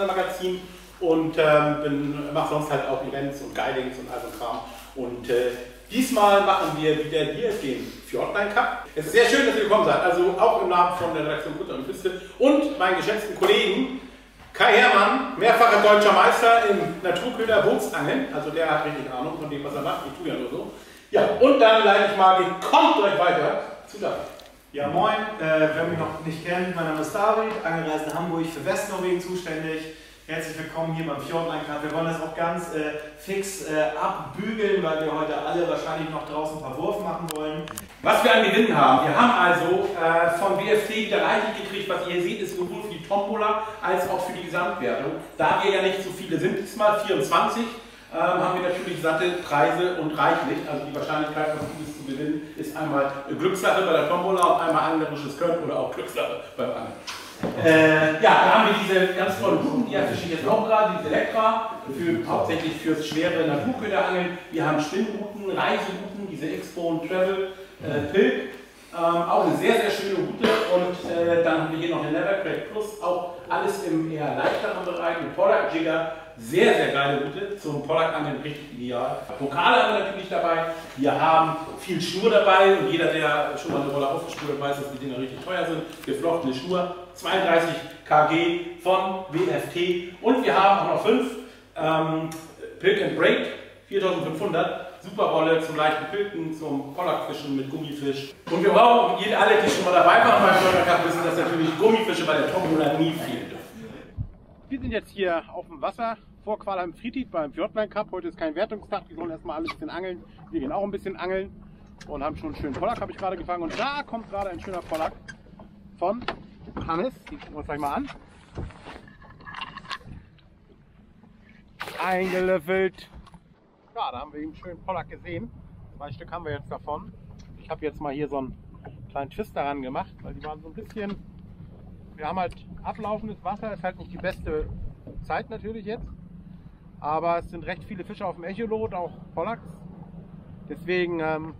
Meeresangler-Magazin und ähm, mache sonst halt auch Events und Guidings und all so Kram. Und äh, diesmal machen wir wieder hier den Fjordline Cup. Es ist sehr schön, dass ihr gekommen seid, also auch im Namen von der Redaktion Kutter und Küste und meinen geschätzten Kollegen Kai Hermann, mehrfacher deutscher Meister im Naturköder Bootsangeln, also der hat richtig Ahnung von dem, was er macht, ich tue ja nur so. Ja, und dann leite ich mal gekonnt direkt weiter zu David. Ja, moin, äh, wer mich noch nicht kennt, mein Name ist David, Angereist in Hamburg, für Westnorwegen zuständig. Herzlich willkommen hier beim Fjordline Cup. Wir wollen das auch ganz äh, fix äh, abbügeln, weil wir heute alle wahrscheinlich noch draußen ein paar Wurf machen wollen. Was wir an Gewinnen haben, wir haben also äh, von wieder reichlich gekriegt, was ihr seht, ist sowohl für die Tombola als auch für die Gesamtwertung. Da wir ja nicht so viele sind, diesmal 24, ähm, haben wir natürlich satte Preise und reichlich. Also die Wahrscheinlichkeit, was Gutes zu gewinnen, ist einmal Glückssache bei der Tombola und einmal anglerisches Können oder auch Glückssache beim Angeln. Äh, ja, da haben wir diese ganz tollen Routen, die erfische ich jetzt auch gerade, diese Elektra, für, hauptsächlich fürs schwere Naturköderangeln. Wir haben Spinnrouten, Reiserouten, diese und Travel, äh, Pilk, ähm, auch eine sehr, sehr schöne Route. Und äh, dann haben wir hier noch eine Nevercrack Plus, auch alles im eher leichteren Bereich, mit Pollack Jigger, sehr, sehr geile Route, zum Pollack-Angeln richtig ideal. Pokale haben wir natürlich dabei. Wir haben viel Schnur dabei und jeder, der schon mal eine Rolle aufgespürt hat, weiß, dass die Dinger richtig teuer sind. Geflochtene Schnur, 32 kg von WFT und wir haben auch noch fünf ähm, Pilk and Break, 4500. Super Rolle zum leichten Pilken, zum Pollackfischen mit Gummifisch. Und wir brauchen, alle, die schon mal dabei waren beim Förder Cup, wissen, dass natürlich Gummifische bei der Tombola nie fehlen dürfen. Wir sind jetzt hier auf dem Wasser vor Qualheim Friedrich beim Fjordline Cup. Heute ist kein Wertungstag, die sollen erstmal alles ein bisschen angeln. Wir gehen auch ein bisschen angeln und haben schon einen schönen Pollack, habe ich gerade gefangen. Und da kommt gerade ein schöner Pollack von Hannes. Die gucken wir uns gleich mal an. Eingelöffelt. Ja, da haben wir eben schön Pollack gesehen. Zwei Stück haben wir jetzt davon. Ich habe jetzt mal hier so einen kleinen Twist daran gemacht, weil die waren so ein bisschen. Wir haben halt ablaufendes Wasser, ist halt nicht die beste Zeit natürlich jetzt. Aber es sind recht viele Fische auf dem Echolot, auch Pollacks. Deswegen ähm,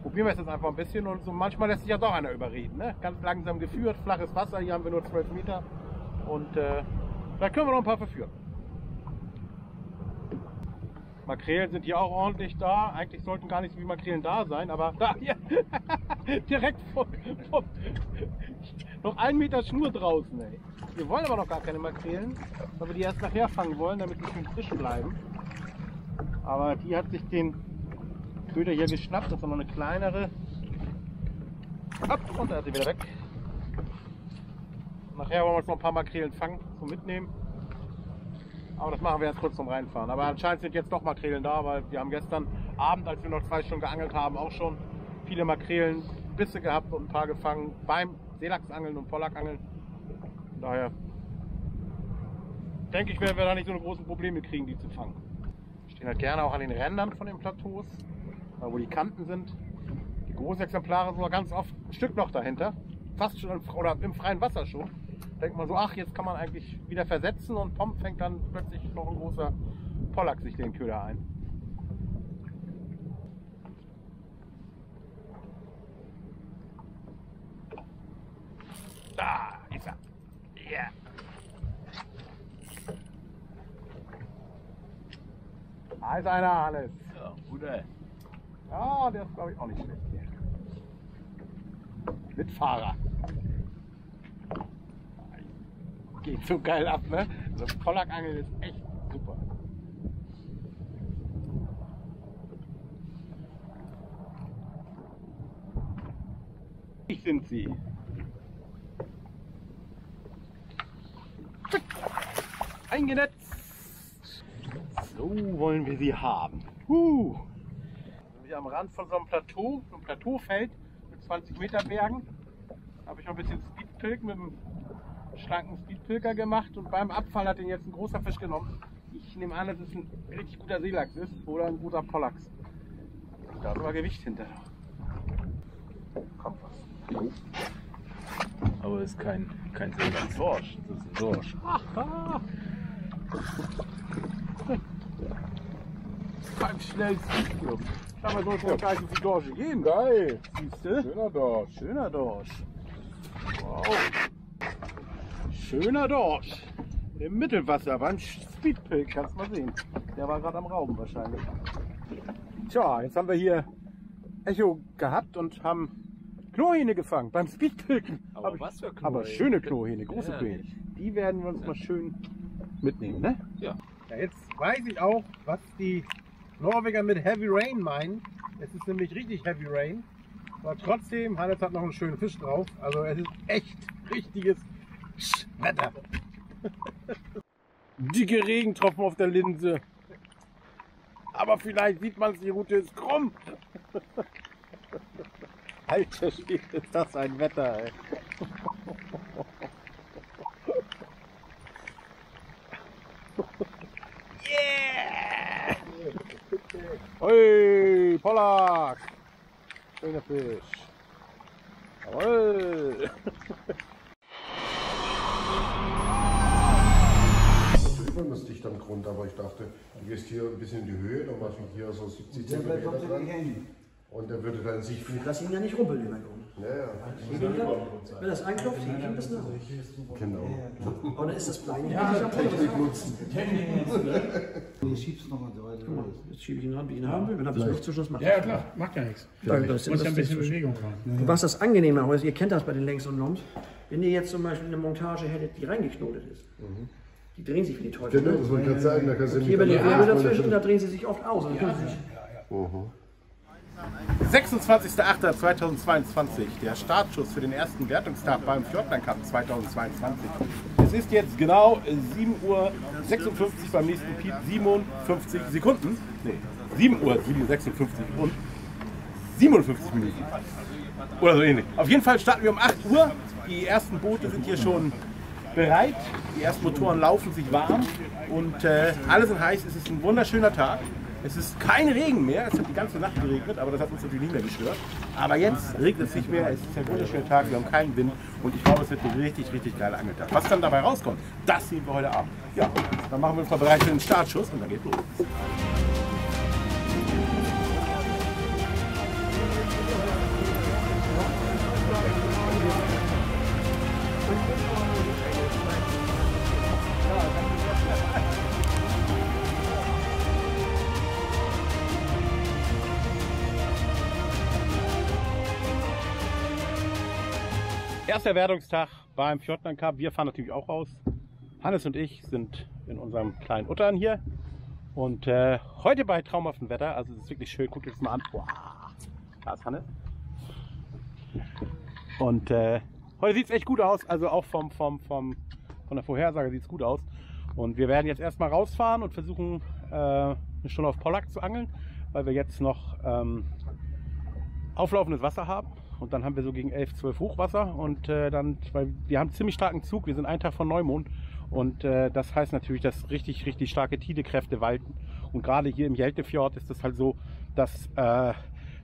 probieren wir es jetzt einfach ein bisschen und so manchmal lässt sich ja doch einer überreden. Ne? Ganz langsam geführt, flaches Wasser, hier haben wir nur 12 Meter und äh, da können wir noch ein paar verführen. Makrelen sind hier auch ordentlich da. Eigentlich sollten gar nicht so viele Makrelen da sein, aber da hier direkt vom, vom, noch ein Meter Schnur draußen. Ey. Wir wollen aber noch gar keine Makrelen, weil wir die erst nachher fangen wollen, damit sie schön frisch bleiben. Aber die hat sich den Köder hier geschnappt. Das ist noch eine kleinere. Ab, und da ist sie wieder weg. Nachher wollen wir uns noch ein paar Makrelen fangen zum Mitnehmen. Aber das machen wir jetzt kurz zum Reinfahren. Aber anscheinend sind jetzt doch Makrelen da, weil wir haben gestern Abend, als wir noch zwei Stunden geangelt haben, auch schon viele Makrelen Bisse gehabt und ein paar gefangen beim Seelachsangeln und Pollackangeln. Daher denke ich, werden wir da nicht so eine großen Probleme kriegen, die zu fangen. Wir stehen halt gerne auch an den Rändern von den Plateaus, wo die Kanten sind. Die großen Exemplare sind noch ganz oft ein Stück noch dahinter, fast schon im, oder im freien Wasser schon. Denkt man so, ach, jetzt kann man eigentlich wieder versetzen und Pomp fängt dann plötzlich noch ein großer Pollack sich den Köder ein. Da ist er. Ja. Yeah. Da ist einer, Hannes. Ja, guter. Ja, der ist glaube ich auch nicht schlecht hier. Mitfahrer. Geht so geil ab, ne? Das Pollackangeln ist echt super. Ich sind sie. Eingenetzt. So wollen wir sie haben. Uh. Wir am Rand von so einem Plateau, so einem Plateaufeld mit 20 Meter Bergen. Habe ich noch ein bisschen Speedpilk mit einem schlanken Speedpilker gemacht und beim Abfall hat den jetzt ein großer Fisch genommen. Ich nehme an, dass es ein richtig guter Seelachs ist oder ein guter Pollachs. Da ist aber Gewicht hinter. Kommt was. Aber es ist kein, kein Seelachs. Dorsch. Das ist ein Dorsch. Aha. Beim schnellsten Club. Schau mal, soll es noch gleich auf die Dorsche gehen. Geil. Siehst du? Schöner Dorsch. Schöner Dorsch. Wow. Schöner Dorsch. Im Mittelwasser beim Speedpilk, kannst du mal sehen. Der war gerade am Rauben wahrscheinlich. Tja, jetzt haben wir hier Echo gehabt und haben Klohähne gefangen beim Speedpilken. Aber was für Klohähne? Aber schöne Klohähne, große Ja, Klohähne. Die werden wir uns mal schön mitnehmen, ne? Ja. ja. Jetzt weiß ich auch, was die Norweger mit Heavy Rain meinen. Es ist nämlich richtig Heavy Rain. Aber trotzdem, Hannes hat noch einen schönen Fisch drauf. Also es ist echt richtiges Wetter. Dicke Regentropfen auf der Linse. Aber vielleicht sieht man es, die Route ist krumm. Alter Schwede, ist das ein Wetter, ey. Yeah! Ui, Pollack! Schöner Fisch. Jawohl! Drüber müsste ich dann Grund, aber ich dachte, du gehst hier ein bisschen in die Höhe, dann machst du hier so 70 Der cm kommt ja dran nicht hin. und der würde dann sich Ich lasse ihn ja nicht rumpeln, den Balkon. Ja, ja, Wenn das einklopft, ich ihn bis nach genau. Oder ist das nicht Ja, richtig am Technik nutzen. Nee, schiebst nochmal so weiter. Guck mal, jetzt schiebe ich ihn ran, wie ich ihn haben will. Wenn er bis Luftzuschuss macht. Ja, ja, klar, macht ja nichts. Dann, das, Muss ja ein das, bisschen Bewegung rein. was das angenehmer ist, ihr kennt das bei den Längs und Noms, wenn ihr jetzt zum Beispiel eine Montage hättet, die reingeknotet ist. Die drehen sich wie die Teufel. Genau, das wollte ich gerade sagen, da kannst du hier bei den Wirbel dazwischen, da drehen sie sich oft aus. Dann können sie sich 26.08.2022, der Startschuss für den ersten Wertungstag beim Fjordland Cup 2022. Es ist jetzt genau 7.56 Uhr beim nächsten Piep, 57 Sekunden. Nee, 7 Uhr 56 und 57 Minuten. Oder so ähnlich. Auf jeden Fall starten wir um 8 Uhr. Die ersten Boote sind hier schon bereit. Die ersten Motoren laufen sich warm und äh, alle sind heiß. Es ist ein wunderschöner Tag. Es ist kein Regen mehr. Es hat die ganze Nacht geregnet, aber das hat uns natürlich nicht mehr gestört. Aber jetzt regnet es nicht mehr. Es ist ein wunderschöner Tag. Wir haben keinen Wind und ich glaube, es wird ein richtig, richtig geiler Angeltag. Was dann dabei rauskommt, das sehen wir heute Abend. Ja, dann machen wir uns mal bereit für den Startschuss und dann geht's los. Erster Wertungstag beim Fjordland Cup. Wir fahren natürlich auch raus. Hannes und ich sind in unserem kleinen Uttern hier. Und äh, heute bei traumhaftem Wetter. Also es ist wirklich schön. Guckt euch das mal an. Boah, da ist Hannes. Und äh, heute sieht es echt gut aus. Also auch vom, vom, vom, von der Vorhersage sieht es gut aus. Und wir werden jetzt erstmal rausfahren und versuchen äh, eine Stunde auf Pollack zu angeln, weil wir jetzt noch ähm, auflaufendes Wasser haben. Und dann haben wir so gegen 11, 12 Hochwasser. Und äh, dann, weil wir haben ziemlich starken Zug, wir sind einen Tag von Neumond. Und äh, das heißt natürlich, dass richtig, richtig starke Tidekräfte walten. Und gerade hier im Jeltefjord ist das halt so, dass äh,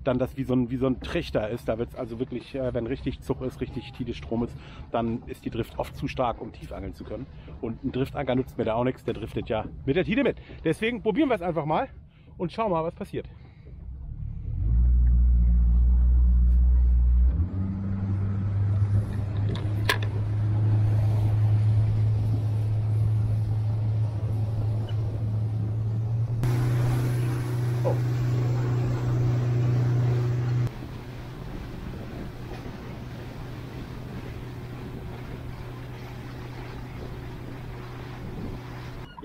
dann das wie so ein, wie so ein Trichter ist. Da wird es also wirklich, äh, wenn richtig Zug ist, richtig Tidestrom ist, dann ist die Drift oft zu stark, um tief angeln zu können. Und ein Driftanker nutzt mir da auch nichts, der driftet ja mit der Tide mit. Deswegen probieren wir es einfach mal und schauen mal, was passiert.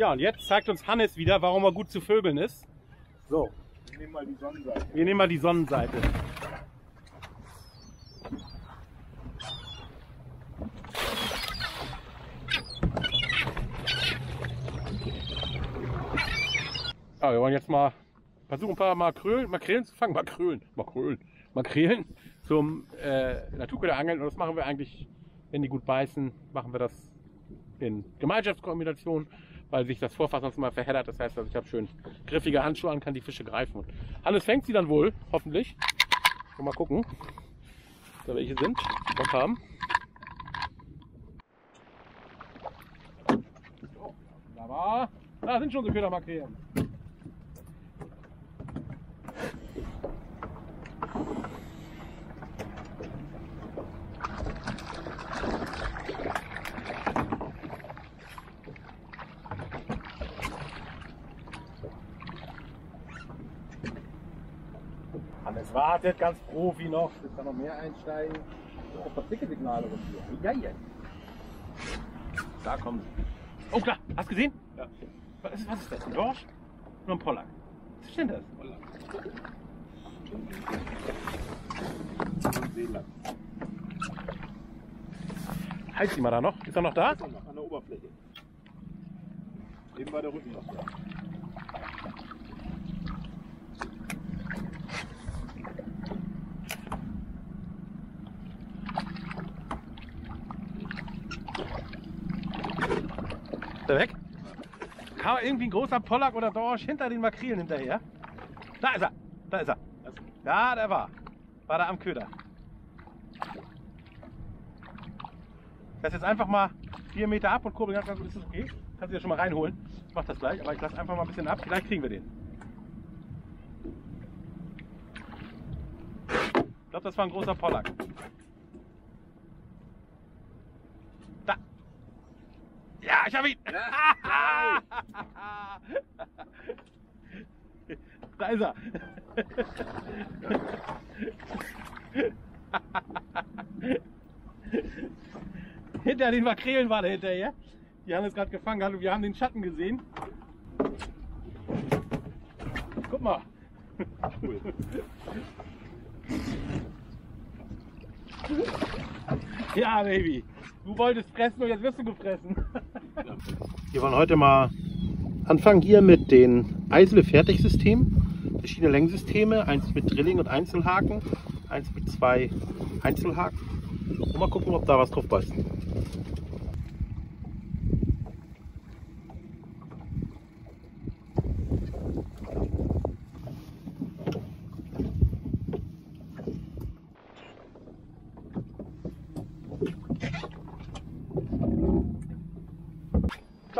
Ja, und jetzt zeigt uns Hannes wieder, warum er gut zu vögeln ist. So. Wir nehmen mal die Sonnenseite. Wir nehmen mal die Sonnenseite. Ja, wir wollen jetzt mal versuchen, ein paar Makrelen, Makrelen zu fangen. Makrelen, Makrelen, Makrelen zum äh, Naturköderangeln. Und das machen wir eigentlich, wenn die gut beißen, machen wir das in Gemeinschaftskombination, weil sich das Vorfass sonst mal verheddert. Das heißt, also ich habe schön griffige Handschuhe an, kann die Fische greifen. Und Hannes fängt sie dann wohl, hoffentlich. Mal gucken, da welche sind, Bock haben. Wunderbar. Da sind schon so Ködermakrelen. Wartet ganz Profi noch, bis da noch mehr einsteigen. Oh, verdicke Signale hier. Ja, ja. Da kommen sie. Oh klar, hast du gesehen? Ja. Was ist, was ist das? Ein Dorsch? Oder ein Pollack? Was ist denn das? Pollack. Halt sie mal da noch. Ist er noch da? An der Oberfläche. Eben war der Rücken noch da. Ist er weg? Kam irgendwie ein großer Pollack oder Dorsch hinter den Makrelen hinterher? Da ist er. Da ist er. Ja, der war. War da am Köder. Ich lasse jetzt einfach mal vier Meter ab und kurbel ganz, ganz gut. Ist das okay? Kannst du ja schon mal reinholen. Ich mach das gleich, aber ich lasse einfach mal ein bisschen ab. Vielleicht kriegen wir den. Ich glaube, das war ein großer Pollack. Da. Ja, ich habe ihn. da ist er. Hinter den Makrelen war der hinterher. Die haben es gerade gefangen und wir haben den Schatten gesehen. Guck mal. Ja, Baby. Du wolltest fressen und jetzt wirst du gefressen. Wir wollen heute mal anfangen hier mit den Eisele Fertigsystemen. Verschiedene Längensysteme. Eins mit Drilling und Einzelhaken. Eins mit zwei Einzelhaken. Und mal gucken, ob da was drauf beißt.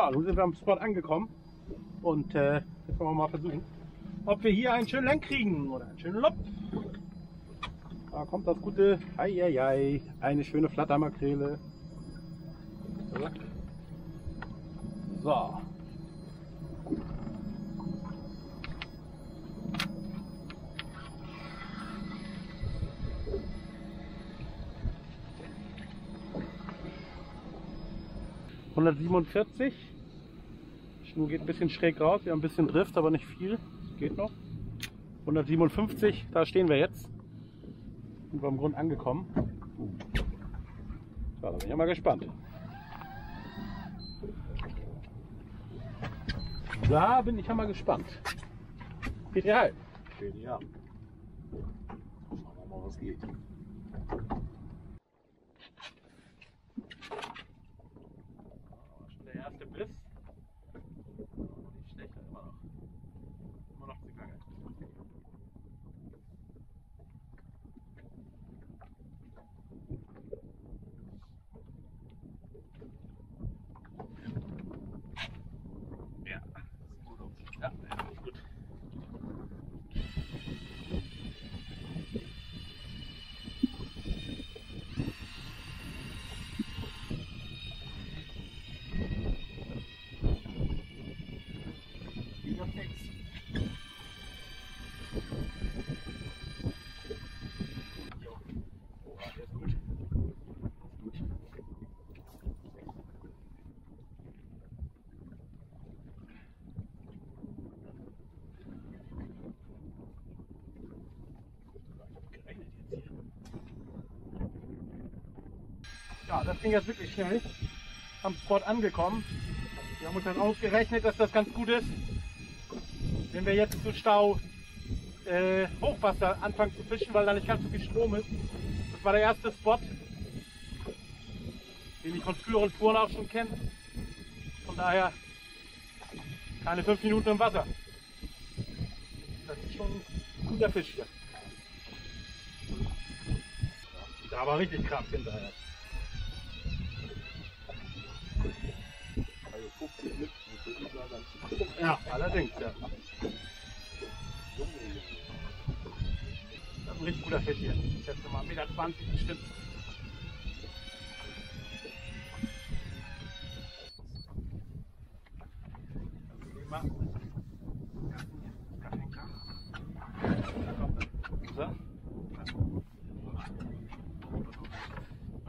Klar, nun sind wir am Spot angekommen und äh, jetzt wollen wir mal versuchen, ob wir hier einen schönen Lenk kriegen oder einen schönen Lob. Da kommt das gute Eieiei, eine schöne Flattermakrele. So. ...147. Schnur geht ein bisschen schräg raus. Wir haben ein bisschen Drift, aber nicht viel. Geht noch. 157, da stehen wir jetzt. Sind wir am Grund angekommen. So, da bin ich mal gespannt. Da bin ich ja mal gespannt. Halt. Ja. Schauen wir mal, was geht. Schon der erste Biss. Nicht schlecht, immer noch. Immer noch zu lange. Ja, sieht gut aus. Ja, ja, ist gut. Wieder fix. Jo. Oha, der ist gut. Ist gut. Gerechnet jetzt hier. Ja, das ging jetzt wirklich schnell. Am Spot angekommen. Wir haben uns dann ausgerechnet, dass das ganz gut ist. Wenn wir jetzt zu Stau äh, Hochwasser anfangen zu fischen, weil da nicht ganz so viel Strom ist. Das war der erste Spot, den ich von früheren Touren auch schon kenne. Von daher keine fünf Minuten im Wasser. Das ist schon ein guter Fisch hier. Da war richtig Kraft hinterher. Ja, allerdings, ja. Das ist ein richtig guter Fisch hier. Ich schätze mal 1,20 Meter bestimmt.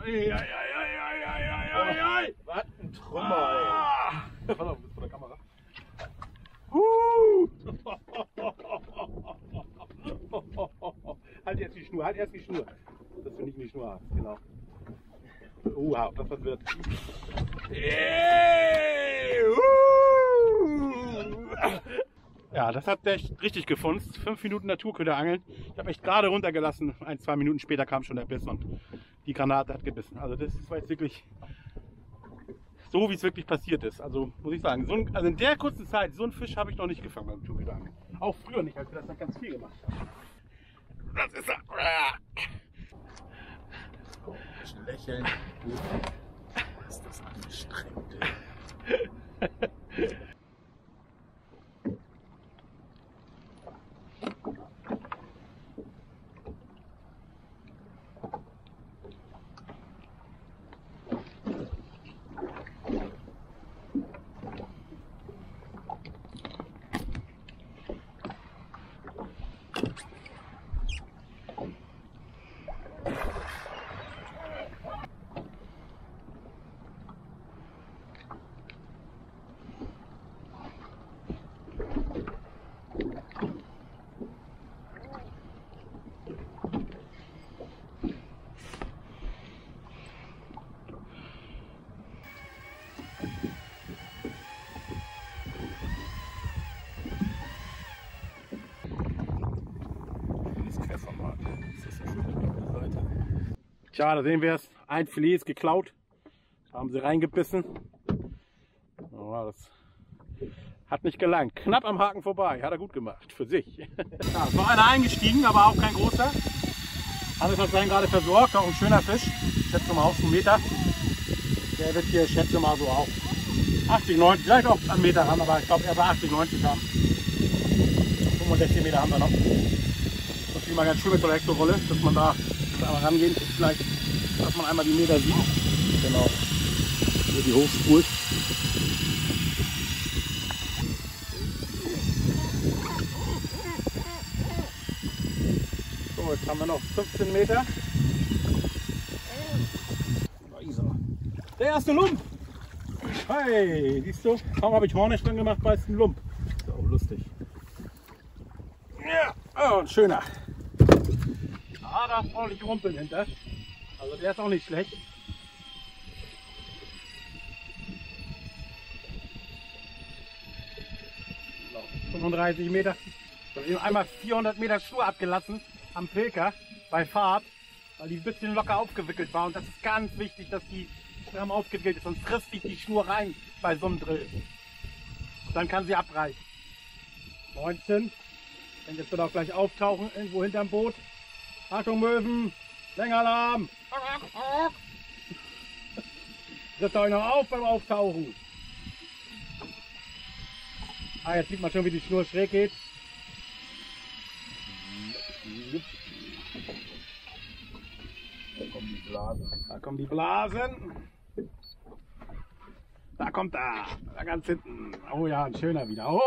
Ei, ei, ei, ei, ei, ei, ei, ei. Oh, was ein Trümmer, ah. ey. Schnur, halt erst die Schnur. Dass du nicht in die Schnur hast, genau. Uh, ob das was wird. Yay! Uh! Ja, das hat echt richtig gefunzt. Fünf Minuten Naturköder angeln. Ich habe echt gerade runtergelassen. Ein, zwei Minuten später kam schon der Biss und die Granate hat gebissen. Also das war jetzt wirklich so, wie es wirklich passiert ist. Also muss ich sagen, so ein, also in der kurzen Zeit, so einen Fisch habe ich noch nicht gefangen beim Naturköderangeln. Auch früher nicht, als wir das dann ganz viel gemacht haben. Das ist er. Ein Lächeln. Ist das anstrengend, ey. Tja, da sehen wir es. Ein Filet ist geklaut. Da haben sie reingebissen. Aber das hat nicht gelangt. Knapp am Haken vorbei. Hat er gut gemacht. Für sich. Ja, es war einer eingestiegen, aber auch kein großer. Alles hat sein gerade versorgt. Auch ein schöner Fisch. Ich schätze mal auf einen Meter. Der wird hier, ich schätze mal so auch 80, 90, vielleicht auch einen Meter haben, aber ich glaube er war 80, 90 haben. 65 Meter haben wir noch. Das ist immer ganz schön mit so einer Elektrorolle, dass man da da mal rangehen, vielleicht, dass man einmal die Meter sieht. Genau. Hier die hochspult. So, jetzt haben wir noch 15 Meter. Er. Der erste Lump. Hey, siehst du? Kaum habe ich Hornisch dran gemacht, beißt ein Lump. So, lustig. Ja, oh, ein schöner. Ist ordentlich Rumpeln hinter. Also der ist auch nicht schlecht. So, 35 Meter. Haben eben einmal 400 Meter Schnur abgelassen am Pilker bei Fahrt, weil die ein bisschen locker aufgewickelt war. Und das ist ganz wichtig, dass die stramm aufgewickelt ist, sonst frisst sich die Schnur rein bei so einem Drill. Dann kann sie abreißen. 19. Wenn jetzt wird auch gleich auftauchen, irgendwo hinterm Boot. Achtung Möwen, Längerlahm. Setzt euch noch auf beim Auftauchen. Ah, jetzt sieht man schon, wie die Schnur schräg geht. Da kommen die Blasen. Da kommen die Blasen. Da kommt er. Da ganz hinten. Oh ja, ein schöner wieder. Oh!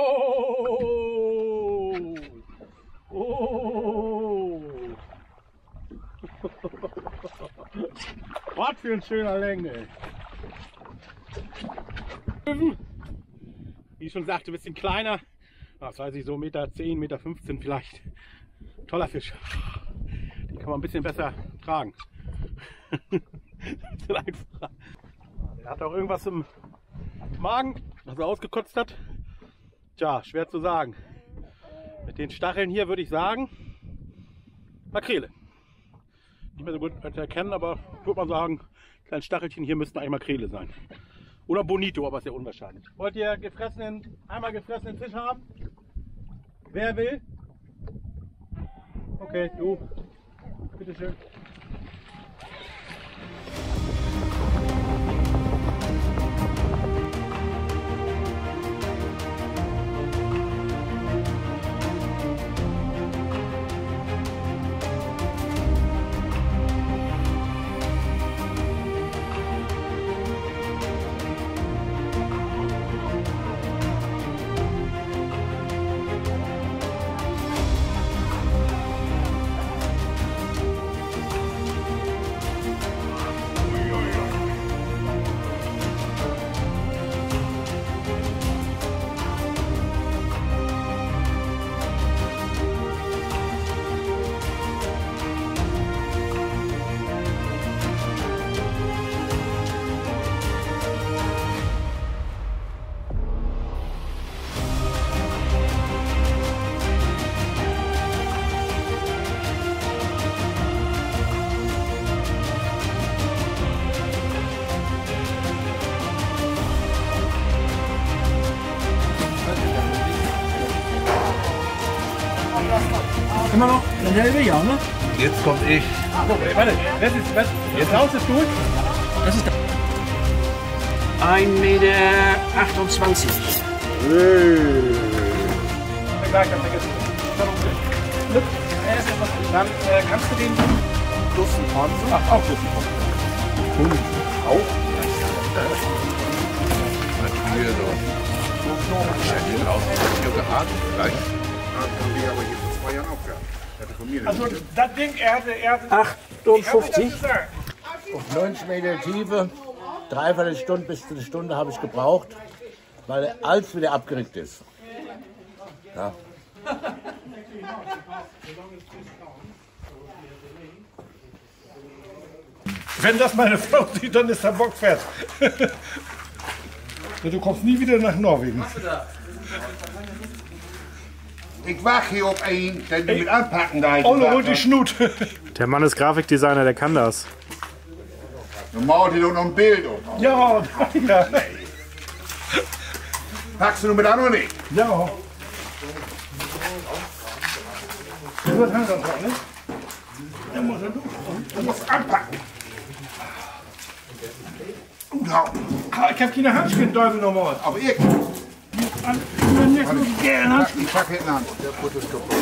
Oh! Was für ein schöner Länge. Wie ich schon sagte, ein bisschen kleiner. Was weiß ich, so Meter 10, Meter 15 vielleicht. Toller Fisch. Den kann man ein bisschen besser tragen. Bisschen einfacher. Er hat auch irgendwas im Magen, was er ausgekotzt hat. Tja, schwer zu sagen. Mit den Stacheln hier würde ich sagen, Makrele. Nicht mehr so gut erkennen, aber würde man sagen, kleine Stachelchen hier müssten eigentlich Makrele sein. Oder Bonito, aber ja unwahrscheinlich. Wollt ihr gefressenen, einmal gefressenen Fisch haben? Wer will? Okay, du. Bitteschön. Noch derselbe, ja, ne? Jetzt komm ich. Warte, das ist, was, jetzt raus ist gut. Das ist 1,28 Meter. Dann wir. Äh, kannst du den Dustenkorn so. Ach, auch Dustenkorn. Hier so. Ja, hier draußen ist hier geatmet. Gleich. Also, das Ding, er hatte, er hatte, 58. Auf 90 Meter Tiefe, dreiviertel Stunde bis eine Stunde habe ich gebraucht, weil alles wieder abgerückt ist. Ja. Wenn das meine Frau sieht, dann ist der Bock fett. Ja, du kommst nie wieder nach Norwegen. Ich wach hier op een, dat die mit anpacken da. Olle holt die Schnut. Der Mann ist Grafikdesigner, der kann das. Normaal die doch noch ein Bild op. Ja, ja, Packst du nur mit an oder nicht? ja. Doch, ne? Der muss er. Du musst anpacken. Gut houden. Ah, Ich hab keine Handschuhe, Teufel nochmal. Aber ich, An- Wenn jetzt nur gern Handschuhe. ich pack hinten an. Der Foto ist kaputt.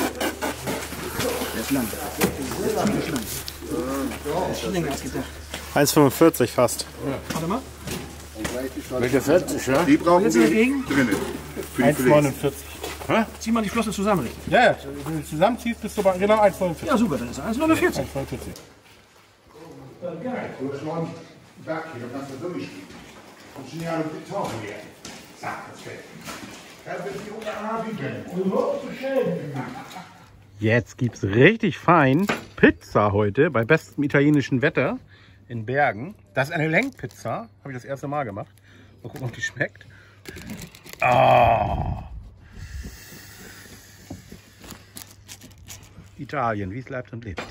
Länger als gedacht. 1,45 fast. Warte mal. Meter 40, ja? Die brauchen wir drinnen. Für die Filets. 1,49. Zieh mal die Flosse zusammen. richtig? Ja, ja, wenn du zusammenziehst, bist du bei genau 1,45. Ja, super, dann ist er 1,49. 1,49. Du hast einen Back hier, kannst du durchgehen. Und sind ja noch die Tauchen hier. Jetzt gibt's richtig fein Pizza heute bei bestem italienischen Wetter in Bergen. Das ist eine Lenkpizza. Habe ich das erste Mal gemacht. Mal gucken, ob die schmeckt. Ah. Italien, wie es bleibt und lebt.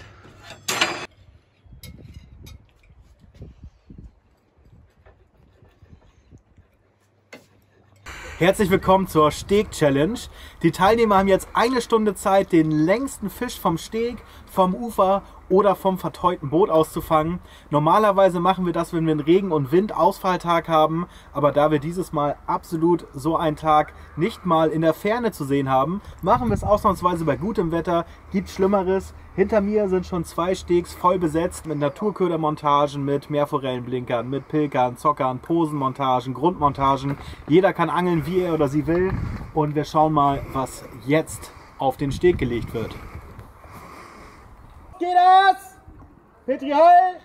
Herzlich willkommen zur Steg Challenge. Die Teilnehmer haben jetzt eine Stunde Zeit, den längsten Fisch vom Steg, vom Ufer oder vom verteuten Boot auszufangen. Normalerweise machen wir das, wenn wir einen Regen- und Windausfalltag haben, aber da wir dieses Mal absolut so einen Tag nicht mal in der Ferne zu sehen haben, machen wir es ausnahmsweise bei gutem Wetter. Gibt Schlimmeres. Hinter mir sind schon zwei Stegs voll besetzt mit Naturködermontagen, mit Meerforellenblinkern, mit Pilkern, Zockern, Posenmontagen, Grundmontagen. Jeder kann angeln, wie er oder sie will. Und wir schauen mal, was jetzt auf den Steg gelegt wird. Geht das? Petri, halt!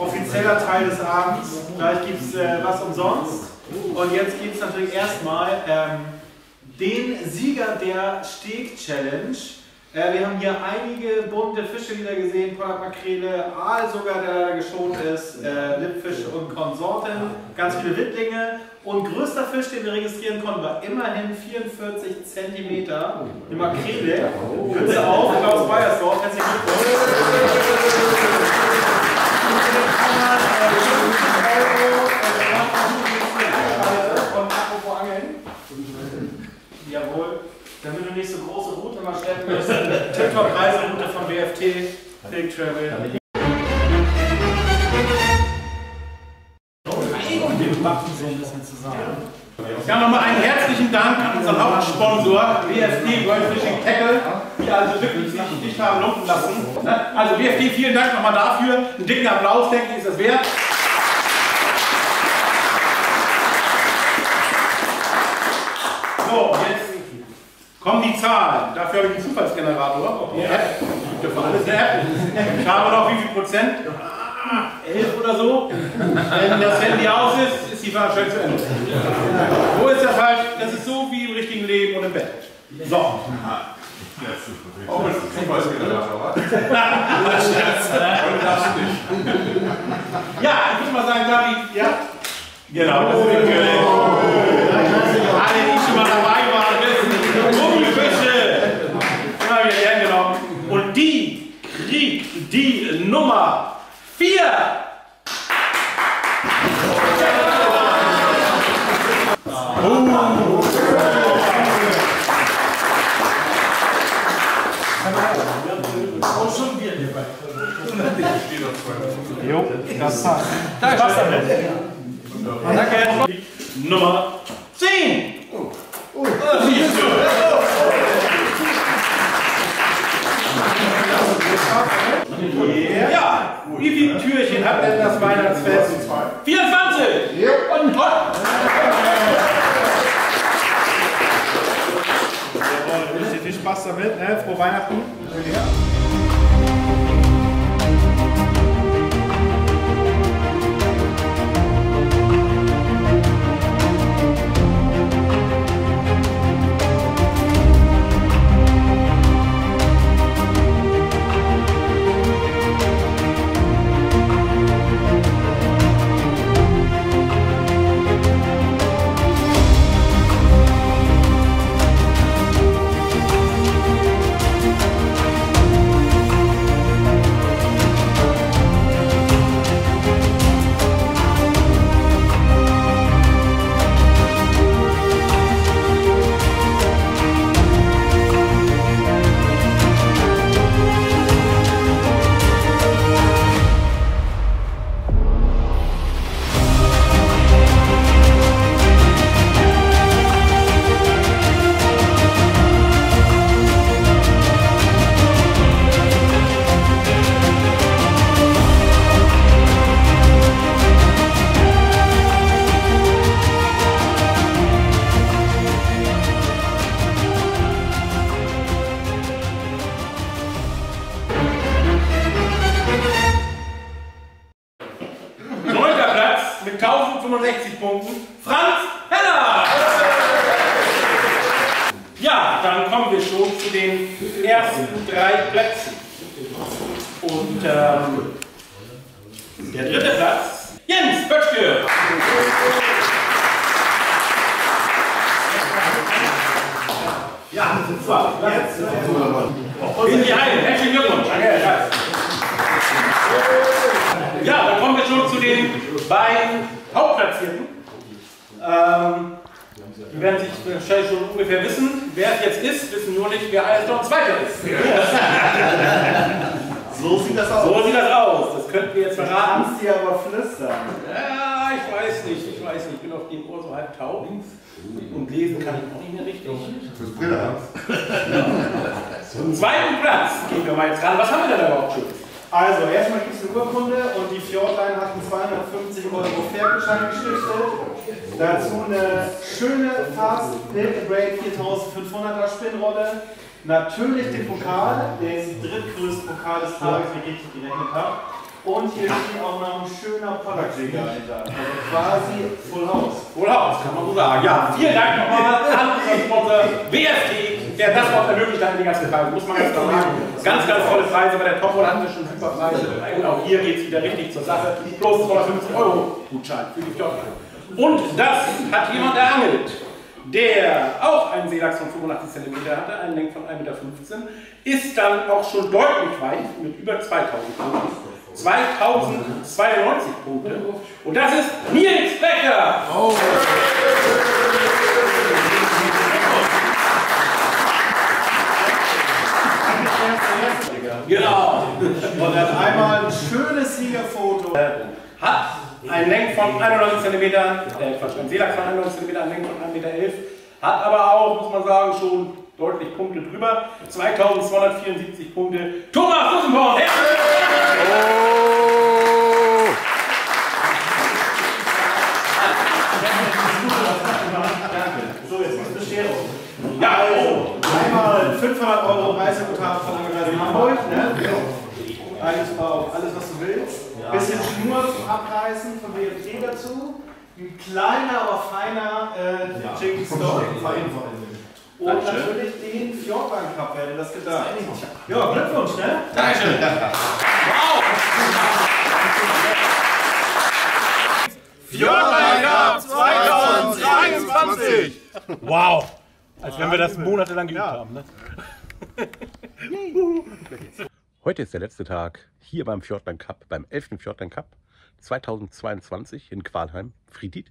Offizieller Teil des Abends. Gleich gibt es äh, was umsonst. Und jetzt gibt es natürlich erstmal ähm, den Sieger der Steg-Challenge. Äh, wir haben hier einige bunte Fische wieder gesehen, Polakmakrele, Aal sogar, der leider geschont ist, äh, Lippfische und Konsorten, ganz viele Wittlinge. Und größter Fisch, den wir registrieren konnten, war immerhin 44 cm. Eine Makrele. Grüße auf, Klaus Beiersdorf, herzlichen Jawohl, damit du nicht so große Route mal schleppen musst. Tiptop Reiseroute von BFT, Big Travel. Wir machen so ein bisschen zusammen. Ja, nochmal einen herzlichen Dank an unseren Hauptsponsor, WFT World Fishing Tackle, die also wirklich sich nicht haben lumpen lassen. Also WFT, vielen Dank nochmal dafür. Einen dicken Applaus, denke ich, ist das wert. So, jetzt kommen die Zahlen. Dafür habe ich einen Zufallsgenerator. Die App. Dürfe alles eine App. Ich habe noch wie viel Prozent? Ah, 11 oder so. Wenn das Handy aus ist, ist die Veranstaltung zu Ende. Wo ist das halt? Das ist so wie im richtigen Leben und im Bett. So. Oh, ist Ja, ich würde mal sagen, David? Ja. Genau, das ist natürlich. Alle, die schon mal dabei waren, wissen, Gummifische. Immer wieder gern genommen. Und die kriegt die Nummer 4. Jo, das passt. Da ist Wasser Danke. Nummer 10. Das siehst du. Ja, wie viele Türchen hat denn das Weihnachtsfest? 24! Und hopp! Viel Spaß damit. Ne? Frohe Weihnachten. Neunter das aus. So sieht das aus. Das könnten wir jetzt verraten. Kannst dir aber flüstern. Ja, ich weiß nicht, ich weiß nicht. Ich bin auf dem Ohr so halb taub. Und lesen kann ich auch nicht mehr richtig. Fürs Brille haben. Zum zweiten Platz gehen wir mal jetzt ran. Was haben wir denn da überhaupt schon? Also, erstmal gibt es eine Urkunde und die Fjordline hat einen 250 Euro Fairgutschein gestiftet. Dazu eine schöne Fast Milk Braid 4500er Spinnrolle. Natürlich den Pokal, den drittgrößten Pokal des Tages, wie ich richtig gerechnet habe. Und hier steht auch noch ein schöner dahinter. Also quasi Full House. Full House, kann man so sagen. Ja, vielen Dank nochmal an unseren Sponsor WFG, der das auch ermöglicht hat, die ganze Preise. Muss man ganz klar sagen. Ganz, ganz tolle Preise. Bei der Topmodel hatten wir schon super Preise. Und auch hier geht es wieder richtig zur Sache. Plus 250 Euro Gutschein für die Fjordline. Und das hat jemand erangelt, der auch einen Seelachs von 85 cm hatte, einen Lenk von 1,15 Meter, ist dann auch schon deutlich weit mit über 2000 Punkten. 2092 Punkte. Und das ist Nils Becker. Genau. Und dann einmal ein schönes Siegerfoto. Hat von 91 cm, äh, Quatsch, einen Seelachs von 91 cm, einen Lenk von 1,11 Meter. Hat aber auch, muss man sagen, schon deutlich Punkte drüber. 2274 Punkte. Thomas Fussenborn. So, jetzt ist Bescherung. Ja, Also, einmal 500 Euro Reiseguthaben von Angereise Hamburg. Ne? Auch alles, was du willst ein bisschen ja. Schnur zum Abreißen von WFT dazu. Ein kleiner, aber feiner äh, ja, Chicken Stock. Und Dankeschön. natürlich den Fjordbank Cup, wer das gedacht Ja, Glückwunsch, ne? Dankeschön. Wow! Fjordbank Cup 2023! Wow! Als wenn wir das monatelang geübt haben, ne? Heute ist der letzte Tag hier beim Fjordland Cup, beim 11. Fjordland Cup 2022 in Qualheim, Friedit,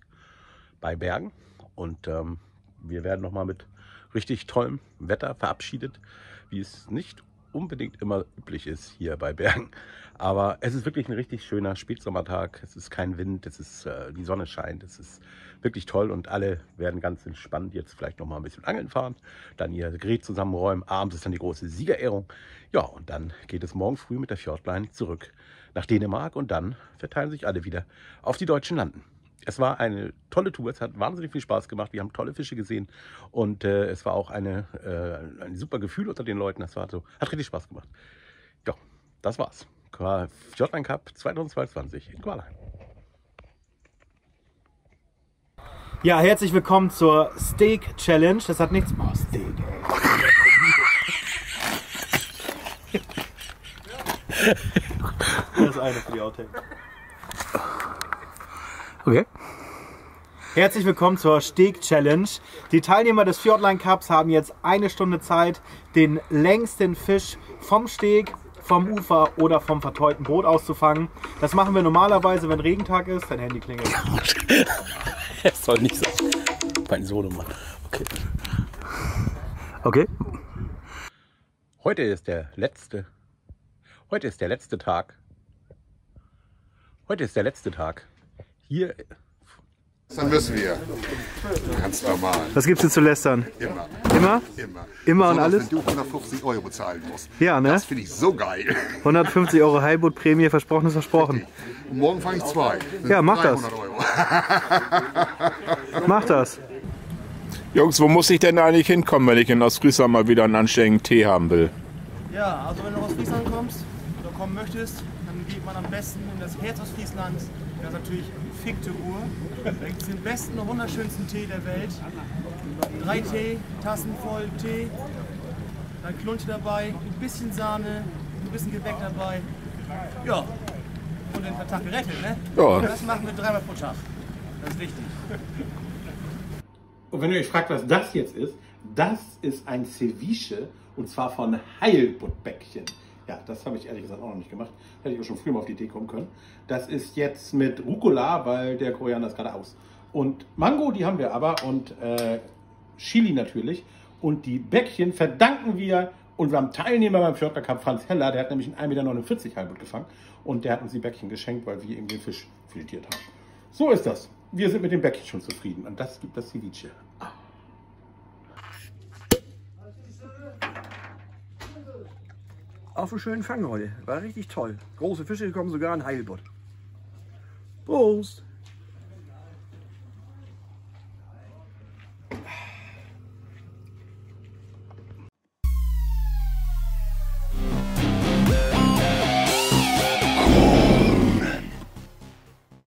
bei Bergen. Und ähm, wir werden nochmal mit richtig tollem Wetter verabschiedet, wie es nicht unbedingt immer üblich ist hier bei Bergen. Aber es ist wirklich ein richtig schöner Spätsommertag. Es ist kein Wind, es ist, äh, die Sonne scheint, es ist wirklich toll und alle werden ganz entspannt jetzt vielleicht noch mal ein bisschen angeln fahren, dann ihr Gerät zusammenräumen. Abends ist dann die große Siegerehrung. Ja, und dann geht es morgen früh mit der Fjordline zurück nach Dänemark und dann verteilen sich alle wieder auf die deutschen Landen. Es war eine tolle Tour, es hat wahnsinnig viel Spaß gemacht, wir haben tolle Fische gesehen und äh, es war auch eine, äh, ein super Gefühl unter den Leuten, das war so, hat richtig Spaß gemacht. Ja, das war's. Fjordline Cup 2022 in Kuala. Ja, herzlich willkommen zur Steak Challenge. Das hat nichts. Oh, Steak, ey. das ist eine für die Outtake. Okay. Herzlich willkommen zur Steg Challenge. Die Teilnehmer des Fjordline Cups haben jetzt eine Stunde Zeit, den längsten Fisch vom Steg, vom Ufer oder vom verteuten Boot auszufangen. Das machen wir normalerweise, wenn Regentag ist. Dein Handy klingelt. Es soll nicht so. Mein Sohnemann. Okay. Okay. Heute ist der letzte. Heute ist der letzte Tag. Heute ist der letzte Tag. Hier. Dann müssen wir. Ganz normal. Was gibt's denn zu lästern? Immer. Immer? Immer. Immer und alles? Wenn du 150 Euro bezahlen musst. Ja, ne? Das finde ich so geil. 150 Euro Heilboot-Prämie, versprochen ist versprochen. Und morgen fange ich zwei. Ja, mach das. 300 Euro. Mach das. Jungs, wo muss ich denn eigentlich hinkommen, wenn ich in Ostfriesland mal wieder einen anständigen Tee haben will? Ja, also wenn du aus Friesland kommst oder kommen möchtest, dann geht man am besten in das Herz aus Frieslands. Das ist natürlich Fickte Ruhr. Da gibt es den besten und wunderschönsten Tee der Welt. Drei Tee, Tassen voll Tee, dann Klunche dabei, ein bisschen Sahne, ein bisschen Gebäck dabei. Ja, und den Tag gerettet, ne? Ja. Das machen wir dreimal pro Tag. Das ist wichtig. Und wenn ihr euch fragt, was das jetzt ist, das ist ein Ceviche und zwar von Heilbuttbäckchen. Ja, das habe ich ehrlich gesagt auch noch nicht gemacht. Hätte ich auch schon früher mal auf die Idee kommen können. Das ist jetzt mit Rucola, weil der Koreaner ist gerade aus. Und Mango, die haben wir aber und äh, Chili natürlich. Und die Bäckchen verdanken wir unserem Teilnehmer beim Cup, Franz Heller. Der hat nämlich einen 1,49 Meter Heilbutt gefangen. Und der hat uns die Bäckchen geschenkt, weil wir ihm den Fisch filetiert haben. So ist das. Wir sind mit dem Bäckchen schon zufrieden. Und das gibt das Ceviche. Auf einen schönen Fang heute. War richtig toll. Große Fische kommen sogar in Heilbutt. Prost!